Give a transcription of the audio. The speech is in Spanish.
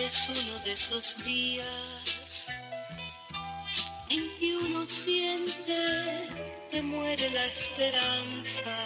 es uno de esos días en que uno siente que muere la esperanza.